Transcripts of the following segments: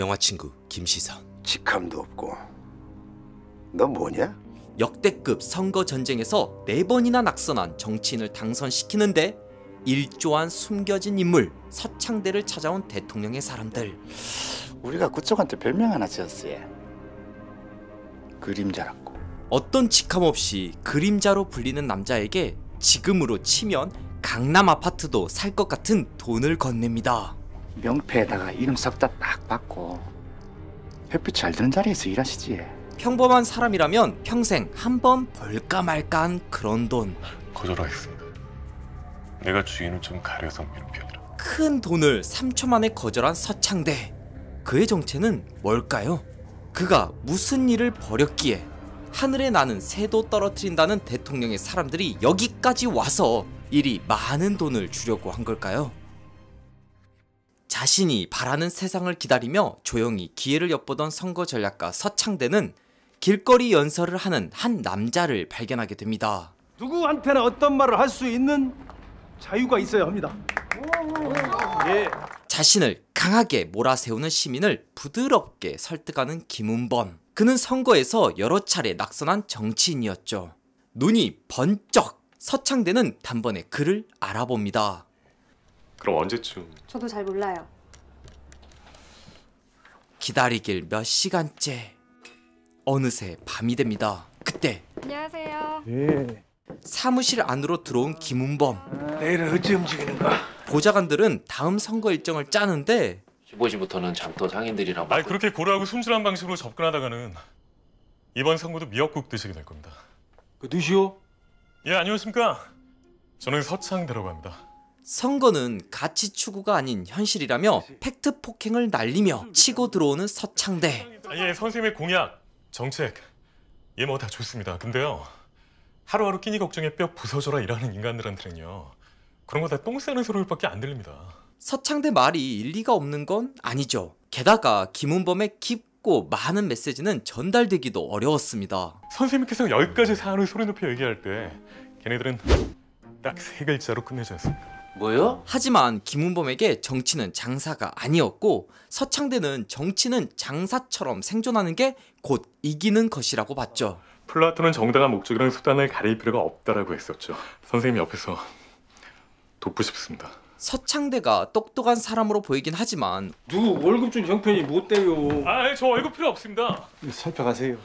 영화 친구 김시선. 직함도 없고. 너 뭐냐? 역대급 선거 전쟁에서 네 번이나 낙선한 정치인을 당선시키는데 일조한 숨겨진 인물 서창대를 찾아온 대통령의 사람들. 우리가 그쪽한테 별명 하나 지었어요. 그림자라고. 어떤 직함 없이 그림자로 불리는 남자에게 지금으로 치면 강남 아파트도 살 것 같은 돈을 건넵니다. 명패에다가 이름 썩다 딱 받고 햇빛 잘 드는 자리에서 일하시지 평범한 사람이라면 평생 한 번 벌까 말까한 그런 돈. 거절하겠습니다. 내가 주인을 좀 가려서 미는 편이라. 큰 돈을 3초 만에 거절한 서창대. 그의 정체는 뭘까요? 그가 무슨 일을 벌였기에 하늘에 나는 새도 떨어뜨린다는 대통령의 사람들이 여기까지 와서 이리 많은 돈을 주려고 한 걸까요? 자신이 바라는 세상을 기다리며 조용히 기회를 엿보던 선거 전략가 서창대는 길거리 연설을 하는 한 남자를 발견하게 됩니다. 누구한테나 어떤 말을 할 수 있는 자유가 있어야 합니다. 예. 자신을 강하게 몰아세우는 시민을 부드럽게 설득하는 김은범. 그는 선거에서 여러 차례 낙선한 정치인이었죠. 눈이 번쩍 서창대는 단번에 그를 알아봅니다. 그럼 언제쯤? 저도 잘 몰라요. 기다리길 몇 시간째. 어느새 밤이 됩니다. 그때 안녕하세요. 예. 사무실 안으로 들어온 김은범. 내일은 어찌 움직이는가? 보좌관들은 다음 선거 일정을 짜는데 15시부터는 잠터 상인들이랑 아니 그렇게 고루하고 순진한 방식으로 접근하다가는 이번 선거도 미역국 드시게 될 겁니다. 그 누시오? 예 안녕하십니까? 저는 서창대라고 합니다. 선거는 가치 추구가 아닌 현실이라며 팩트 폭행을 날리며 치고 들어오는 서창대. 아, 예 선생님의 공약, 정책 예 뭐 다 좋습니다. 근데요 하루하루 끼니 걱정에 뼈 부서져라 일하는 인간들한테는요 그런 거 다 똥 싸는 소리밖에 안 들립니다. 서창대 말이 일리가 없는 건 아니죠. 게다가 김은범의 깊고 많은 메시지는 전달되기도 어려웠습니다. 선생님께서 여기까지 사안을 소리 높여 얘기할 때 걔네들은 딱 세 글자로 끝내지 않습니까? 뭐요? 하지만 김은범에게 정치는 장사가 아니었고 서창대는 정치는 장사처럼 생존하는 게 곧 이기는 것이라고 봤죠. 플라톤은 정당한 목적이라는 수단을 가릴 필요가 없다라고 했었죠. 선생님 옆에서 돕고 싶습니다. 서창대가 똑똑한 사람으로 보이긴 하지만 누구 월급 준 형편이 못 돼요. 아, 저 월급 필요 없습니다. 살펴가세요.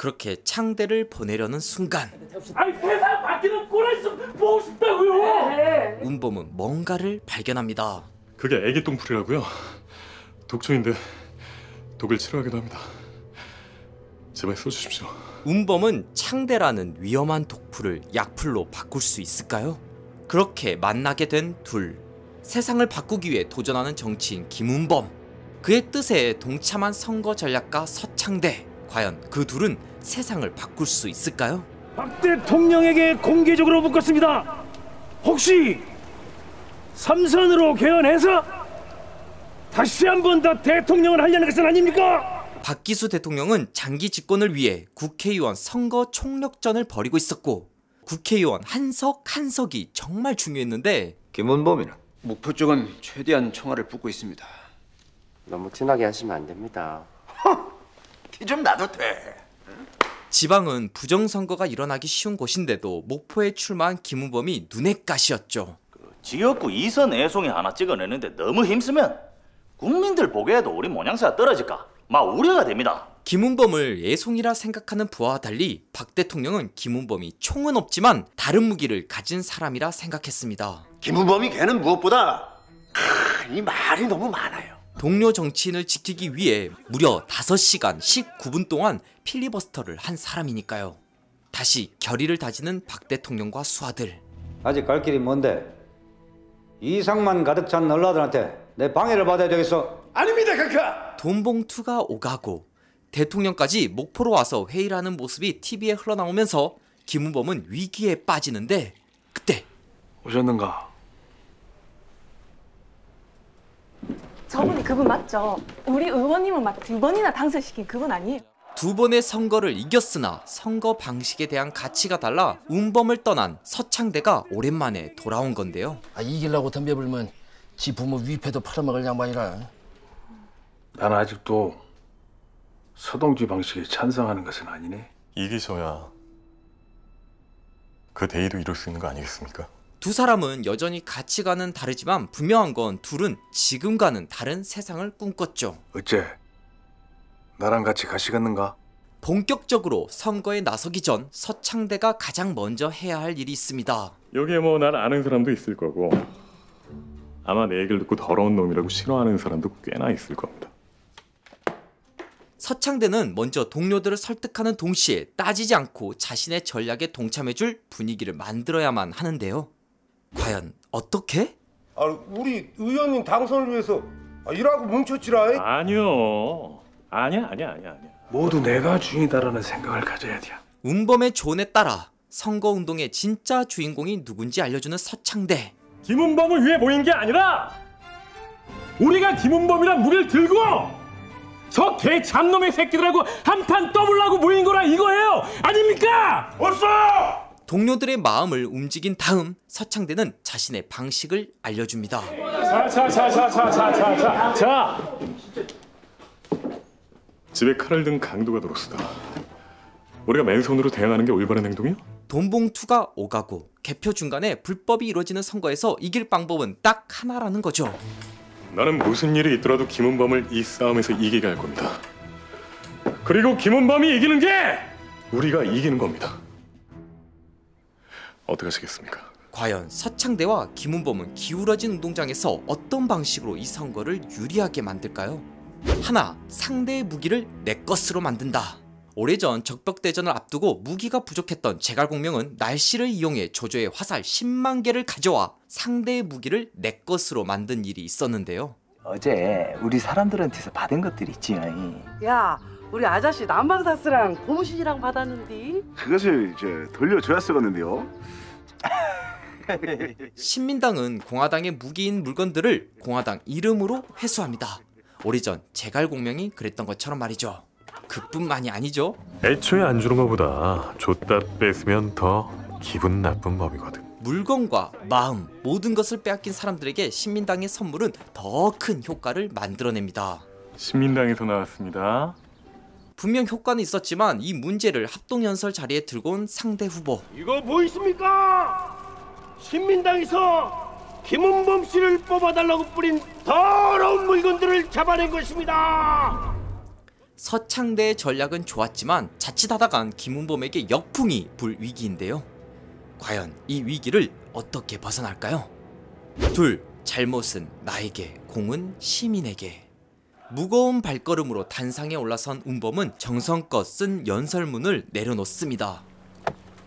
그렇게 창대를 보내려는 순간 아니 세상 바뀌는 꼴을 좀 보고 싶다고요. 운범은 뭔가를 발견합니다. 그게 애기 똥풀이라고요. 독초인데 독을 치료하기도 합니다. 제발 써주십시오. 운범은 창대라는 위험한 독풀을 약풀로 바꿀 수 있을까요? 그렇게 만나게 된 둘. 세상을 바꾸기 위해 도전하는 정치인 김운범. 그의 뜻에 동참한 선거 전략가 서창대. 과연 그 둘은 세상을 바꿀 수 있을까요? 박 대통령에게 공개적으로 묻겠습니다. 혹시 삼선으로 개헌해서 다시 한번 더 대통령을 하려는 것은 아닙니까? 박기수 대통령은 장기 집권을 위해 국회의원 선거 총력전을 벌이고 있었고 국회의원 한석 한석이 정말 중요했는데 김원범이는 목표 쪽은 최대한 청와를 붓고 있습니다. 너무 진하게 하시면 안 됩니다. 티좀 나도 돼 지방은 부정선거가 일어나기 쉬운 곳인데도 목포에 출마한 김우범이 눈에 가시였죠. 지역구 2선 애송이 하나 찍어내는데 너무 힘쓰면 국민들 보기에도 우리 모양새가 떨어질까 막 우려가 됩니다. 김은범을 예송이라 생각하는 부하와 달리 박 대통령은 김은범이 총은 없지만 다른 무기를 가진 사람이라 생각했습니다. 김은범이 걔는 무엇보다 크, 이 말이 너무 많아요 동료 정치인을 지키기 위해 무려 5시간 19분 동안 필리버스터를 한 사람이니까요. 다시 결의를 다지는 박 대통령과 수하들. 아직 갈 길이 먼데 이상만 가득 찬 너라들한테 내 방해를 받아야 되겠어. 아닙니다 카카 돈봉투가 오가고 대통령까지 목포로 와서 회의를 하는 모습이 TV에 흘러나오면서 김은범은 위기에 빠지는데 그때 오셨는가? 저분이 그분 맞죠? 우리 의원님은 막 두 번이나 당선시킨 그분 아니에요? 두 번의 선거를 이겼으나 선거 방식에 대한 가치가 달라 운범을 떠난 서창대가 오랜만에 돌아온 건데요. 아 이기려고 덤벼 불면 지 부모 위패도 팔아먹을 양반이라. 나는 아직도 서동지 방식에 찬성하는 것은 아니네. 이기셔야 그 대의도 이룰 수 있는 거 아니겠습니까? 두 사람은 여전히 가치관은 다르지만 분명한 건 둘은 지금과는 다른 세상을 꿈꿨죠. 어째? 나랑 같이 가시겠는가? 본격적으로 선거에 나서기 전 서창대가 가장 먼저 해야 할 일이 있습니다. 여기에 뭐 날 아는 사람도 있을 거고 아마 내 얘기를 듣고 더러운 놈이라고 싫어하는 사람도 꽤나 있을 겁니다. 서창대는 먼저 동료들을 설득하는 동시에 따지지 않고 자신의 전략에 동참해줄 분위기를 만들어야만 하는데요. 과연 어떻게? 아, 우리 의원님 당선을 위해서 아, 일하고 뭉쳤지라. 아니요. 아니야, 아니야, 아니야, 아니야. 모두 내가 주인이다라는 생각을 가져야 돼. 운범의 조언에 따라 선거 운동의 진짜 주인공이 누군지 알려주는 서창대. 김은범을 위해 모인 게 아니라 우리가 김은범이란 무기를 들고 저 개 잡놈의 새끼들하고 한판 떠보려고 모인 거라 이거예요. 아닙니까? 없어! 동료들의 마음을 움직인 다음 서창대는 자신의 방식을 알려줍니다. 자자자자자자자 집에 칼을 든 강도가 들었다. 우리가 맨손으로 대응하는 게 올바른 행동이야? 돈봉투가 오가고 개표 중간에 불법이 이루어지는 선거에서 이길 방법은 딱 하나라는 거죠. 나는 무슨 일이 있더라도 김은범을 이 싸움에서 이기게 할 겁니다. 그리고 김은범이 이기는 게 우리가 이기는 겁니다. 어떻게 하시겠습니까? 과연 서창대와 김은범은 기울어진 운동장에서 어떤 방식으로 이 선거를 유리하게 만들까요? 하나, 상대의 무기를 내 것으로 만든다. 오래전 적벽대전을 앞두고 무기가 부족했던 제갈공명은 날씨를 이용해 조조의 화살 10만 개를 가져와 상대의 무기를 내 것으로 만든 일이 있었는데요. 어제 우리 사람들한테서 받은 것들이 있지. 야, 우리 아저씨 난방사스랑 고무신이랑 받았는데. 그것을 이제 돌려줘야 쓰겠는데요. 신민당은 공화당의 무기인 물건들을 공화당 이름으로 회수합니다. 오래전 제갈공명이 그랬던 것처럼 말이죠. 그뿐만이 아니죠. 애초에 안 주는 것보다 줬다 뺐으면 더 기분 나쁜 법이거든. 물건과 마음 모든 것을 빼앗긴 사람들에게 신민당의 선물은 더 큰 효과를 만들어냅니다. 신민당에서 나왔습니다. 분명 효과는 있었지만 이 문제를 합동연설 자리에 들고 온 상대 후보 이거 보이십니까? 신민당에서 김은범 씨를 뽑아달라고 뿌린 더러운 물건들을 잡아낸 것입니다. 서창대의 전략은 좋았지만 자칫하다간 김은범에게 역풍이 불 위기인데요. 과연 이 위기를 어떻게 벗어날까요? 둘, 잘못은 나에게, 공은 시민에게. 무거운 발걸음으로 단상에 올라선 운범은 정성껏 쓴 연설문을 내려놓습니다.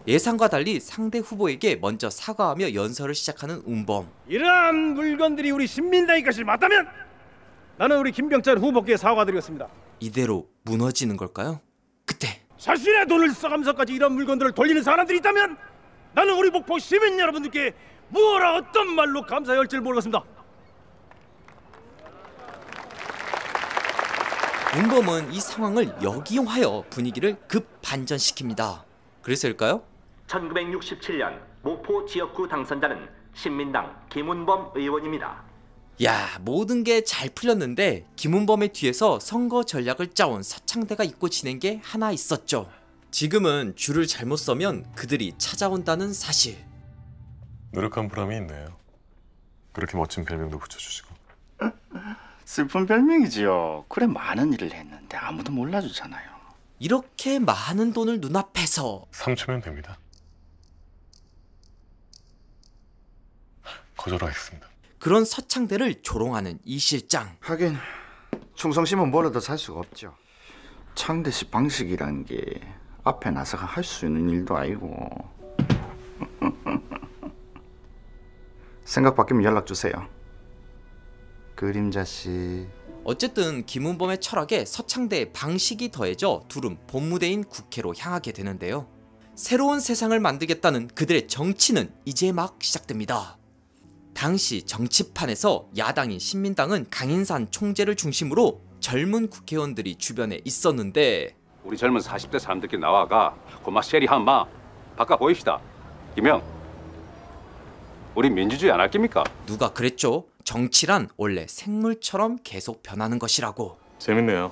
예상과 달리 상대 후보에게 먼저 사과하며 연설을 시작하는 운범. 이러한 물건들이 우리 신민당의 것이 맞다면 나는 우리 김병찬 후보께 사과드리겠습니다. 이대로 무너지는 걸까요? 그때 자신의 돈을 써가면서까지 이런 물건들을 돌리는 사람들이 있다면 나는 우리 목포 시민 여러분들께 무엇라 어떤 말로 감사해야 할지 모르겠습니다. 운범은 이 상황을 역이용하여 분위기를 급 반전시킵니다. 그래서일까요? 1967년 목포 지역구 당선자는 신민당 김운범 의원입니다. 야 모든 게 잘 풀렸는데 김은범의 뒤에서 선거 전략을 짜온 서창대가 잊고 지낸 게 하나 있었죠. 지금은 줄을 잘못 서면 그들이 찾아온다는 사실. 노력한 보람이 있네요. 그렇게 멋진 별명도 붙여주시고. 슬픈 별명이지요. 그래 많은 일을 했는데 아무도 몰라주잖아요. 이렇게 많은 돈을 눈앞에서 3초면 됩니다. 거절하겠습니다. 그런 서창대를 조롱하는 이 실장. 하긴 충성심은 뭐라도 살 수가 없죠. 창대 씨 방식이란 게 앞에 나서가 할 수 있는 일도 아니고 생각 바뀌면 연락 주세요. 그림자 씨. 어쨌든 김은범의 철학에 서창대의 방식이 더해져 둘은 본무대인 국회로 향하게 되는데요. 새로운 세상을 만들겠다는 그들의 정치는 이제 막 시작됩니다. 당시 정치판에서 야당인 신민당은 강인산 총재를 중심으로 젊은 국회의원들이 주변에 있었는데 우리 젊은 40대 사람들끼리 나와가 고마 쉐리 한마 바꿔 보입시다. 김영, 우리 민주주의 안 할 겁니까? 누가 그랬죠? 정치란 원래 생물처럼 계속 변하는 것이라고. 재밌네요.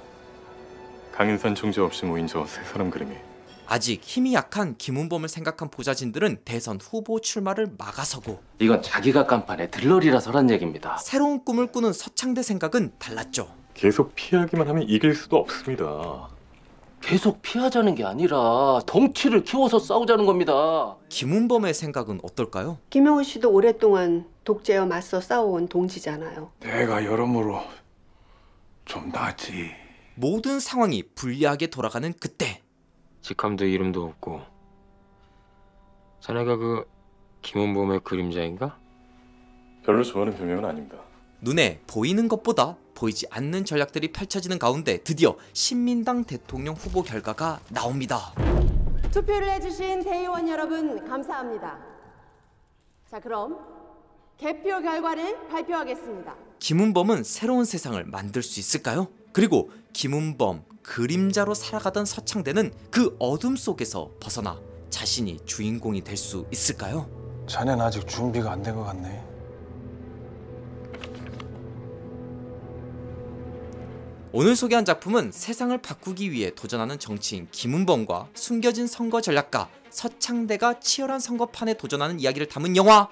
강인산 총재 없이 모인 저 세 사람 그림이. 아직 힘이 약한 김은범을 생각한 보좌진들은 대선 후보 출마를 막아서고 이건 자기가 깐판에 들러리라서란 얘기입니다. 새로운 꿈을 꾸는 서창대 생각은 달랐죠. 계속 피하기만 하면 이길 수도 없습니다. 계속 피하자는 게 아니라 덩치를 키워서 싸우자는 겁니다. 김은범의 생각은 어떨까요? 김영우 씨도 오랫동안 독재와 맞서 싸워온 동지잖아요. 내가 여러모로 좀 낫지. 모든 상황이 불리하게 돌아가는 그때 직함도 이름도 없고 자네가 그 김원범의 그림자인가? 별로 좋아하는 별명은 아닙니다. 눈에 보이는 것보다 보이지 않는 전략들이 펼쳐지는 가운데 드디어 신민당 대통령 후보 결과가 나옵니다. 투표를 해주신 대의원 여러분 감사합니다. 자 그럼 개표 결과를 발표하겠습니다. 김은범은 새로운 세상을 만들 수 있을까요? 그리고 김은범 그림자로 살아가던 서창대는 그 어둠 속에서 벗어나 자신이 주인공이 될 수 있을까요? 자넨 아직 준비가 안 된 것 같네. 오늘 소개한 작품은 세상을 바꾸기 위해 도전하는 정치인 김운범과 숨겨진 선거 전략가 서창대가 치열한 선거판에 도전하는 이야기를 담은 영화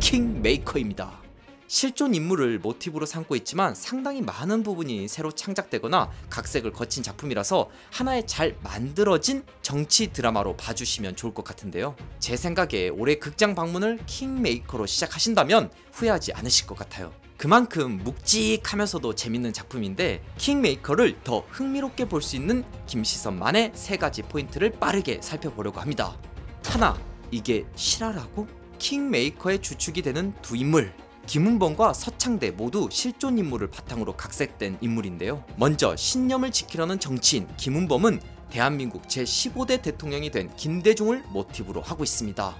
킹메이커입니다. 실존 인물을 모티브로 삼고 있지만 상당히 많은 부분이 새로 창작되거나 각색을 거친 작품이라서 하나의 잘 만들어진 정치 드라마로 봐주시면 좋을 것 같은데요. 제 생각에 올해 극장 방문을 킹메이커로 시작하신다면 후회하지 않으실 것 같아요. 그만큼 묵직하면서도 재밌는 작품인데 킹메이커를 더 흥미롭게 볼 수 있는 김시선만의 세 가지 포인트를 빠르게 살펴보려고 합니다. 하나, 이게 실화라고? 킹메이커의 주축이 되는 두 인물 김은범과 서창대 모두 실존 인물을 바탕으로 각색된 인물인데요. 먼저 신념을 지키려는 정치인 김은범은 대한민국 제15대 대통령이 된 김대중을 모티브로 하고 있습니다.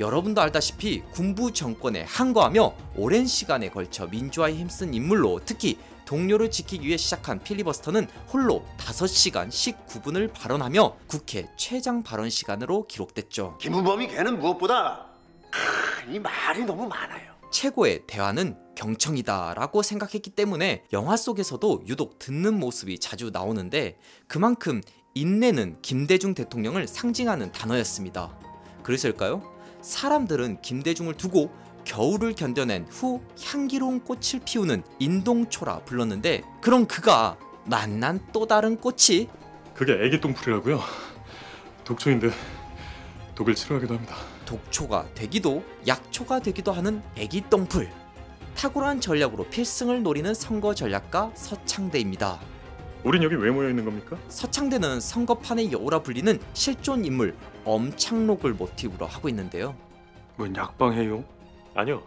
여러분도 알다시피 군부 정권에 항거하며 오랜 시간에 걸쳐 민주화에 힘쓴 인물로 특히 동료를 지키기 위해 시작한 필리버스터는 홀로 5시간 19분을 발언하며 국회 최장 발언 시간으로 기록됐죠. 김은범이 걔는 무엇보다 크, 이 말이 너무 많아요. 최고의 대화는 경청이다라고 생각했기 때문에 영화 속에서도 유독 듣는 모습이 자주 나오는데 그만큼 인내는 김대중 대통령을 상징하는 단어였습니다. 그래서일까요? 사람들은 김대중을 두고 겨울을 견뎌낸 후 향기로운 꽃을 피우는 인동초라 불렀는데 그럼 그가 만난 또 다른 꽃이 그게 애기 똥풀이라고요? 독초인데 독을 치료하기도 합니다. 독초가 되기도 약초가 되기도 하는 애기 똥풀 탁월한 전략으로 필승을 노리는 선거 전략가 서창대입니다. 우린 여기 왜 모여 있는 겁니까? 서창대는 선거판의 여우라 불리는 실존 인물 엄창록을 모티브로 하고 있는데요. 뭔 약방해요? 아니요.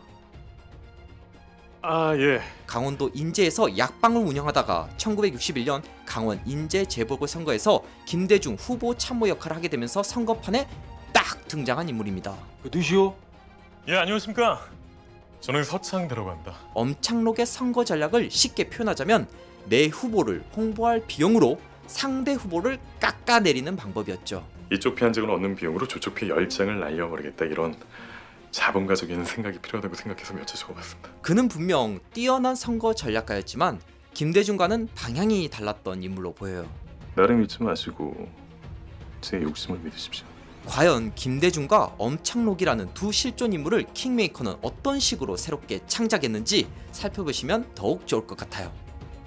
아 예. 강원도 인제에서 약방을 운영하다가 1961년 강원 인제 재보궐 선거에서 김대중 후보 참모 역할을 하게 되면서 선거판에 딱 등장한 인물입니다. 누시오? 예 안녕하십니까. 저는 서창대라고 합니다. 엄창록의 선거 전략을 쉽게 표현하자면 내 후보를 홍보할 비용으로 상대 후보를 깎아내리는 방법이었죠. 이쪽 피 한 장을 얻는 비용으로 저쪽 피 10장을 날려버리겠다 이런 자본가적인 생각이 필요하다고 생각해서 몇차 적어봤습니다. 그는 분명 뛰어난 선거 전략가였지만 김대중과는 방향이 달랐던 인물로 보여요. 나를 믿지 마시고 제 욕심을 믿으십시오. 과연 김대중과 엄창록이라는 두 실존 인물을 킹메이커는 어떤 식으로 새롭게 창작했는지 살펴보시면 더욱 좋을 것 같아요.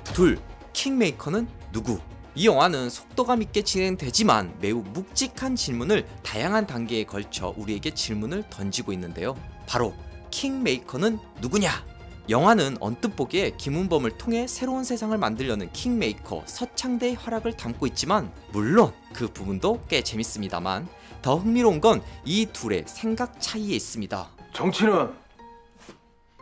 둘, 킹메이커는 누구? 이 영화는 속도감 있게 진행되지만 매우 묵직한 질문을 다양한 단계에 걸쳐 우리에게 질문을 던지고 있는데요. 바로 킹메이커는 누구냐? 영화는 언뜻 보기에 김은범을 통해 새로운 세상을 만들려는 킹메이커 서창대의 활약을 담고 있지만 물론 그 부분도 꽤 재밌습니다만 더 흥미로운 건 이 둘의 생각 차이에 있습니다. 정치는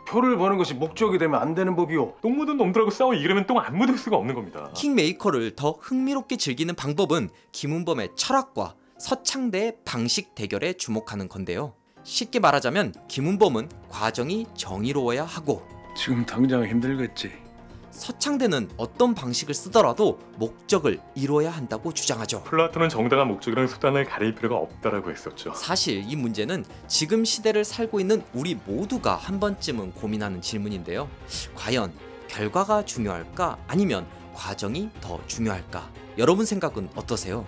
표를 버는 것이 목적이 되면 안 되는 법이오. 똥 묻은 놈들하고 싸워 이기려면 똥 안 묻을 수가 없는 겁니다. 킹메이커를 더 흥미롭게 즐기는 방법은 김은범의 철학과 서창대의 방식 대결에 주목하는 건데요. 쉽게 말하자면 김은범은 과정이 정의로워야 하고 지금 당장 힘들겠지. 서창대는 어떤 방식을 쓰더라도 목적을 이루어야 한다고 주장하죠. 플라톤은 정당한 목적이랑 수단을 가릴 필요가 없다라고 했었죠. 사실 이 문제는 지금 시대를 살고 있는 우리 모두가 한 번쯤은 고민하는 질문인데요. 과연 결과가 중요할까 아니면 과정이 더 중요할까? 여러분 생각은 어떠세요?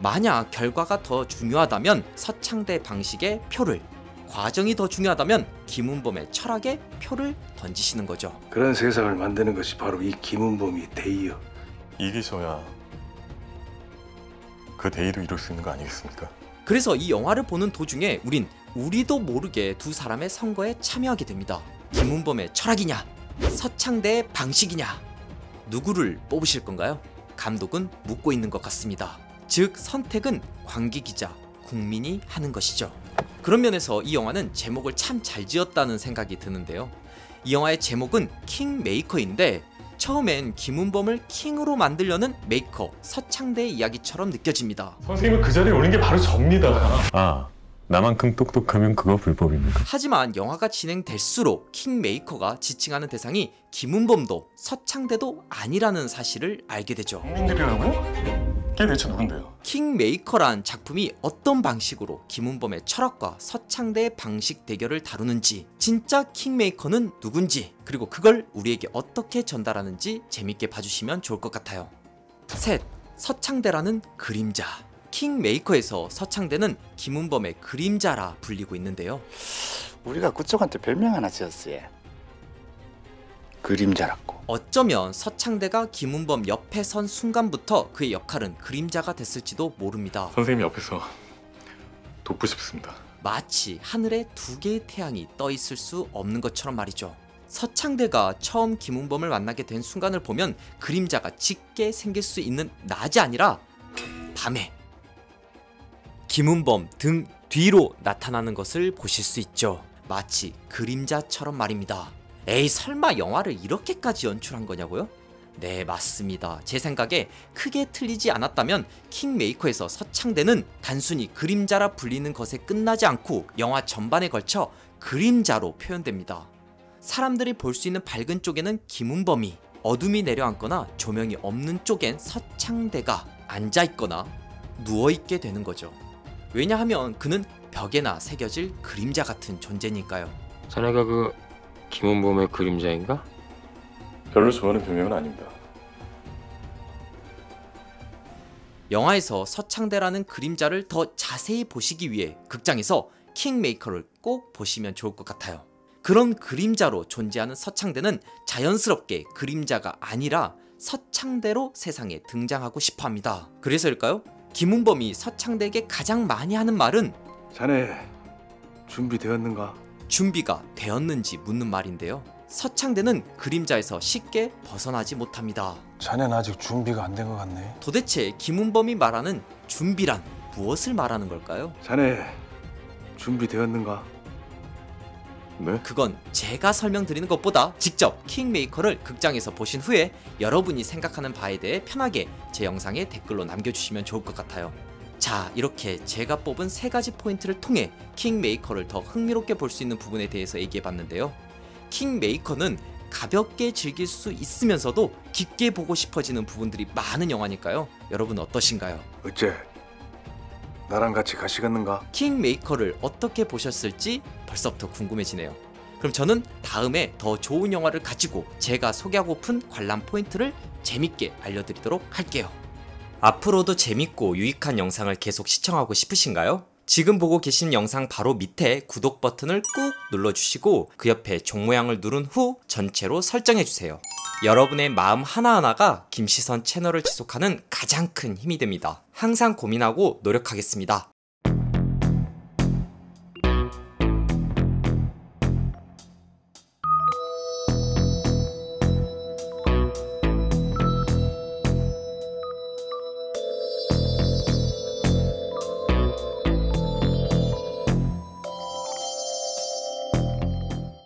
만약 결과가 더 중요하다면 서창대 방식의 표를 과정이 더 중요하다면 김은범의 철학에 표를 던지시는 거죠. 그런 세상을 만드는 것이 바로 이 김은범이 대의여. 이기셔야 그 대의도 이룰 수 있는 거 아니겠습니까? 그래서 이 영화를 보는 도중에 우린 우리도 모르게 두 사람의 선거에 참여하게 됩니다. 김운범의 철학이냐, 서창대의 방식이냐, 누구를 뽑으실 건가요? 감독은 묻고 있는 것 같습니다. 즉 선택은 관객이자 국민이 하는 것이죠. 그런 면에서 이 영화는 제목을 참 잘 지었다는 생각이 드는데요. 이 영화의 제목은 킹메이커인데 처음엔 김운범을 킹으로 만들려는 메이커 서창대의 이야기처럼 느껴집니다. 선생님은 그 자리에 오는 게 바로 접니다. 아, 나만큼 똑똑하면 그거 불법입니까? 하지만 영화가 진행될수록 킹메이커가 지칭하는 대상이 김은범도 서창대도 아니라는 사실을 알게 되죠. 국민들이라고요? 걔 대체 누군데요? 킹메이커란 작품이 어떤 방식으로 김은범의 철학과 서창대의 방식 대결을 다루는지 진짜 킹메이커는 누군지 그리고 그걸 우리에게 어떻게 전달하는지 재밌게 봐주시면 좋을 것 같아요. 셋, 서창대라는 그림자 킹메이커에서 서창대는 김은범의 그림자라 불리고 있는데요. 우리가 그쪽한테 별명 하나 지었어요. 그림자라고. 어쩌면 서창대가 김은범 옆에 선 순간부터 그의 역할은 그림자가 됐을지도 모릅니다. 선생님 옆에서 돕고 싶습니다. 마치 하늘에 두 개의 태양이 떠 있을 수 없는 것처럼 말이죠. 서창대가 처음 김은범을 만나게 된 순간을 보면 그림자가 짙게 생길 수 있는 낮이 아니라 밤에 김은범 등 뒤로 나타나는 것을 보실 수 있죠. 마치 그림자처럼 말입니다. 에이 설마 영화를 이렇게까지 연출한 거냐고요? 네 맞습니다. 제 생각에 크게 틀리지 않았다면 킹메이커에서 서창대는 단순히 그림자라 불리는 것에 끝나지 않고 영화 전반에 걸쳐 그림자로 표현됩니다. 사람들이 볼 수 있는 밝은 쪽에는 김은범이 어둠이 내려앉거나 조명이 없는 쪽엔 서창대가 앉아있거나 누워있게 되는 거죠. 왜냐하면 그는 벽에나 새겨질 그림자 같은 존재니까요. 자네가 그 김원범의 그림자인가? 별로 좋아하는 별명은 아닙니다. 영화에서 서창대라는 그림자를 더 자세히 보시기 위해 극장에서 킹메이커를 꼭 보시면 좋을 것 같아요. 그런 그림자로 존재하는 서창대는 자연스럽게 그림자가 아니라 서창대로 세상에 등장하고 싶어 합니다. 그래서일까요? 김은범이 서창대에게 가장 많이 하는 말은 자네 준비되었는가? 준비가 되었는지 묻는 말인데요. 서창대는 그림자에서 쉽게 벗어나지 못합니다. 자넨 아직 준비가 안 된 것 같네. 도대체 김은범이 말하는 준비란 무엇을 말하는 걸까요? 자네 준비되었는가? 네? 그건 제가 설명드리는 것보다 직접 킹메이커를 극장에서 보신 후에 여러분이 생각하는 바에 대해 편하게 제 영상에 댓글로 남겨주시면 좋을 것 같아요. 자 이렇게 제가 뽑은 세 가지 포인트를 통해 킹메이커를 더 흥미롭게 볼 수 있는 부분에 대해서 얘기해 봤는데요. 킹메이커는 가볍게 즐길 수 있으면서도 깊게 보고 싶어지는 부분들이 많은 영화니까요. 여러분 어떠신가요? 어째 나랑 같이 가시겠는가? 킹메이커를 어떻게 보셨을지 벌써부터 궁금해지네요. 그럼 저는 다음에 더 좋은 영화를 가지고 제가 소개하고픈 관람 포인트를 재밌게 알려드리도록 할게요. 앞으로도 재밌고 유익한 영상을 계속 시청하고 싶으신가요? 지금 보고 계신 영상 바로 밑에 구독 버튼을 꾹 눌러주시고 그 옆에 종 모양을 누른 후 전체로 설정해주세요. 여러분의 마음 하나하나가 김시선 채널을 지속하는 가장 큰 힘이 됩니다. 항상 고민하고 노력하겠습니다.